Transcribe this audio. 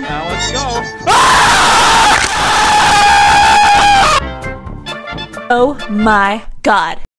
Now let's go. Oh my god.